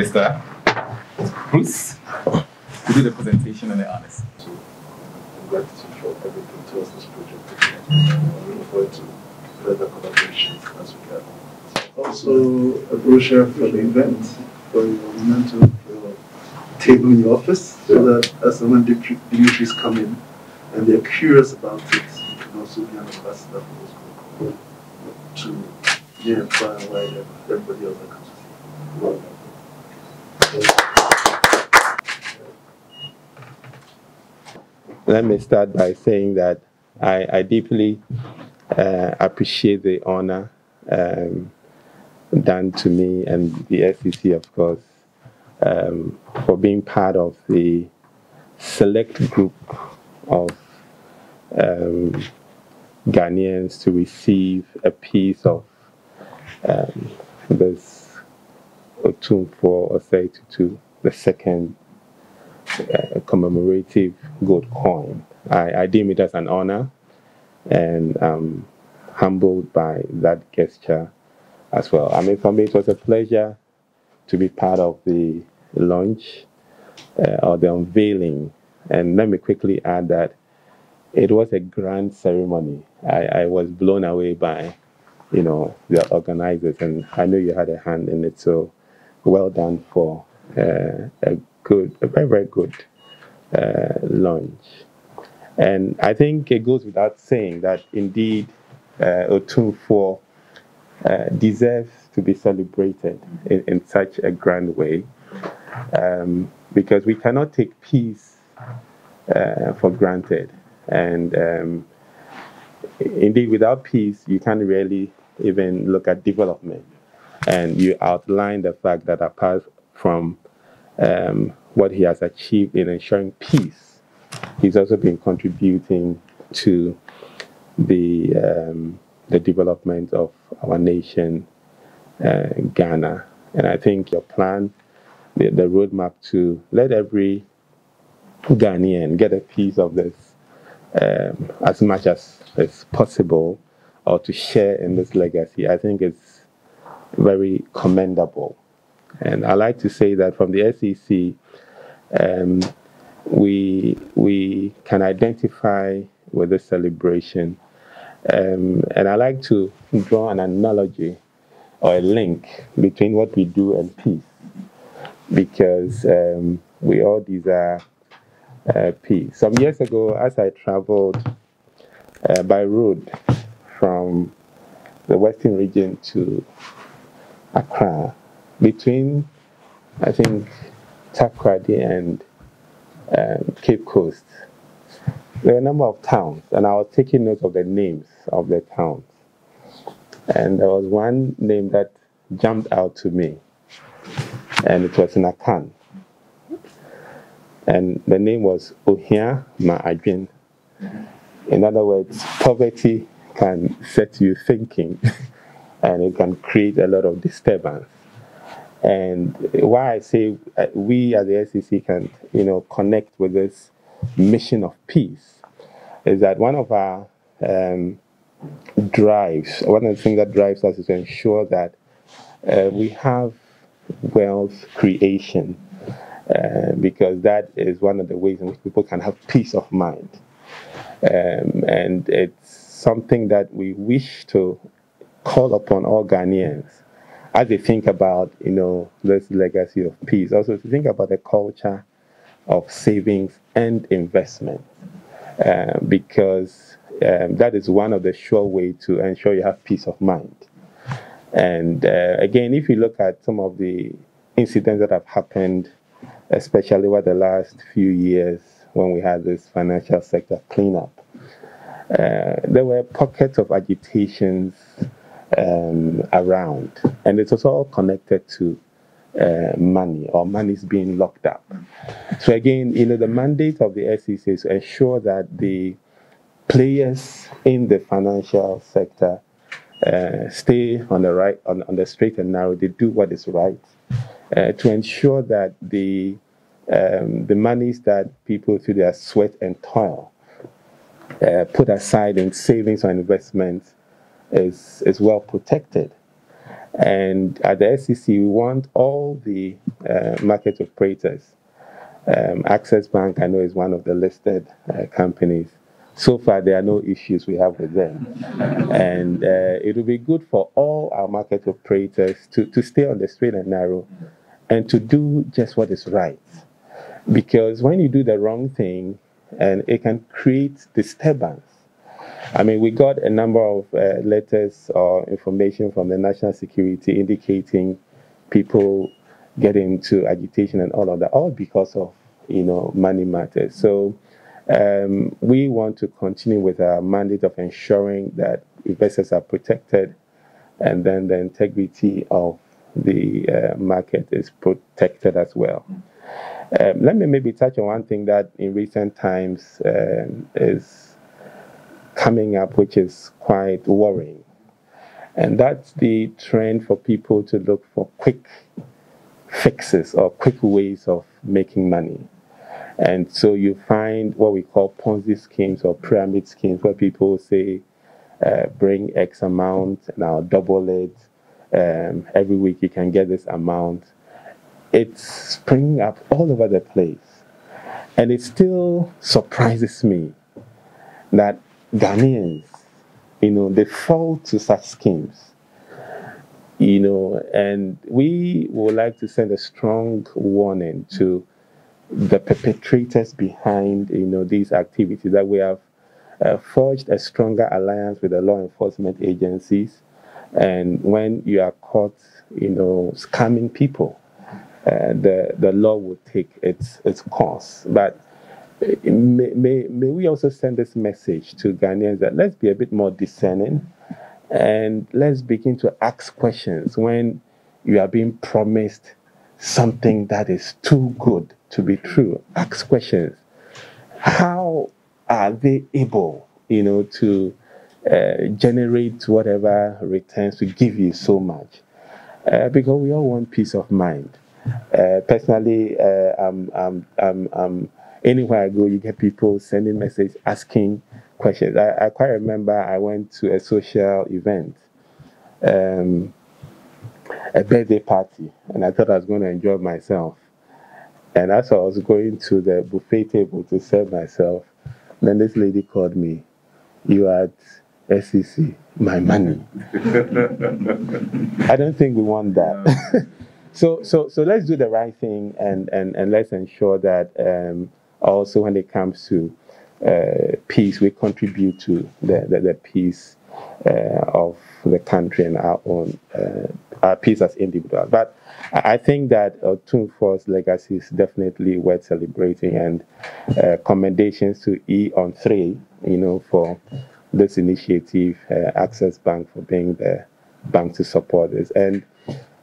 Mr. Bruce to do the presentation and the honors. Gratitude for everything towards this project. We look forward to further collaboration as we go. Also, a brochure for the event for your mental your table in your office so that as and when dignitaries come in and they're curious about it, you can also be an ambassador for this group to yeah, far and wide everybody else that comes Let me start by saying that I, I deeply uh, appreciate the honor um, done to me and the SEC, of course, um, for being part of the select group of um, Ghanaians to receive a piece of um, this Otumfuo Osei Tutu, the second uh, commemorative gold coin. I, I deem it as an honor and I'm humbled by that gesture as well. I mean, for me, it was a pleasure to be part of the launch uh, or the unveiling. And let me quickly add that it was a grand ceremony. I, I was blown away by, you know, the organizers, and I know you had a hand in it. So, well done for uh, a good, a very very good uh, launch. And I think it goes without saying that indeed uh, Otumfuo uh, deserves to be celebrated in, in such a grand way um, because we cannot take peace uh, for granted. And um, indeed, without peace, you can't really even look at development. And you outline the fact that apart from um, what he has achieved in ensuring peace, he's also been contributing to the um, the development of our nation, uh, Ghana. And I think your plan, the, the roadmap to let every Ghanaian get a piece of this um, as much as is possible or to share in this legacy, I think is very commendable. And I like to say that from the SEC, um, we, we can identify with this celebration um, and I like to draw an analogy or a link between what we do and peace, because um, we all desire uh, peace. Some years ago, as I traveled uh, by road from the western region to Accra, between I think Takoradi and um, Cape Coast, there were a number of towns, and I was taking note of the names of the towns. And there was one name that jumped out to me, and it was in Akan. And the name was Ohia Ma'ajin. In other words, poverty can set you thinking, and it can create a lot of disturbance. And why I say uh, we as the SEC can, you know, connect with this mission of peace is that one of our um, drives, one of the things that drives us is to ensure that uh, we have wealth creation uh, because that is one of the ways in which people can have peace of mind. Um, and it's something that we wish to call upon all Ghanaians as they think about, you know, this legacy of peace. Also to think about the culture of savings and investment, uh, because um, that is one of the sure way to ensure you have peace of mind. And uh, again, if you look at some of the incidents that have happened, especially over the last few years when we had this financial sector cleanup, uh, there were pockets of agitations um, around, and it was all connected to uh, money or money is being locked up. So again, you know, the mandate of the SEC is to ensure that the players in the financial sector uh, stay on the right, on, on the straight and narrow. They do what is right uh, to ensure that the um, the monies that people through their sweat and toil uh, put aside in savings or investments is is well protected. And at the SEC, we want all the uh, market operators. Um, Access Bank, I know, is one of the listed uh, companies. So far, there are no issues we have with them. and uh, it will be good for all our market operators to, to stay on the straight and narrow and to do just what is right. Because when you do the wrong thing, and it can create disturbance. I mean, we got a number of uh, letters or information from the national security indicating people getting into agitation and all of that, all because of you know money matters. So um, we want to continue with our mandate of ensuring that investors are protected, and then the integrity of the uh, market is protected as well. Um, let me maybe touch on one thing that in recent times um, is coming up, which is quite worrying. And that's the trend for people to look for quick fixes or quick ways of making money. And so you find what we call Ponzi schemes or pyramid schemes where people say, uh, bring X amount and I'll double it. Um, every week you can get this amount it's springing up all over the place. And it still surprises me that Ghanaians, you know, they fall to such schemes. You know, and we would like to send a strong warning to the perpetrators behind, you know, these activities that we have uh, forged a stronger alliance with the law enforcement agencies. And when you are caught, you know, scamming people, uh, the, the law will take its, its course. But may, may, may we also send this message to Ghanaians that let's be a bit more discerning and let's begin to ask questions when you are being promised something that is too good to be true. Ask questions. How are they able, you know, to uh, generate whatever returns to give you so much? Uh, because we all want peace of mind. Uh, personally, uh, I'm, I'm, I'm, I'm, anywhere I go, you get people sending messages asking questions. I, I quite remember I went to a social event, um, a birthday party, and I thought I was going to enjoy myself. And as I was going to the buffet table to serve myself, then this lady called me. You are at SEC, my money. I don't think we want that. So, so, so let's do the right thing and, and, and let's ensure that um, also when it comes to uh, peace, we contribute to the, the, the peace uh, of the country and our own uh, our peace as individuals. But I think that Otumfuo's legacy is definitely worth celebrating, and uh, commendations to E on three, you know, for this initiative, uh, Access Bank for being the bank to support this, and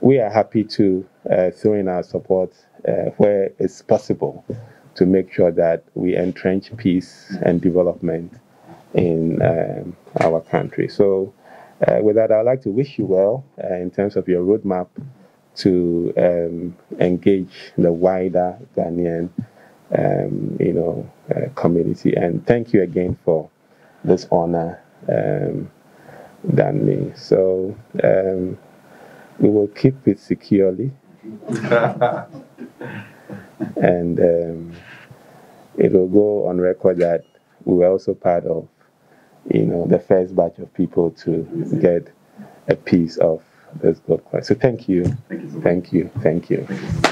we are happy to uh, throw in our support uh, where it's possible to make sure that we entrench peace and development in um, our country. So, uh, with that, I'd like to wish you well uh, in terms of your roadmap to um, engage the wider Ghanaian, um, you know, uh, community. And thank you again for this honor, um, Danley. So. Um, we will keep it securely. and um, it will go on record that we were also part of, you know, the first batch of people to get a piece of this gold coin. So thank you. Thank you. So thank you. Thank you. Thank you.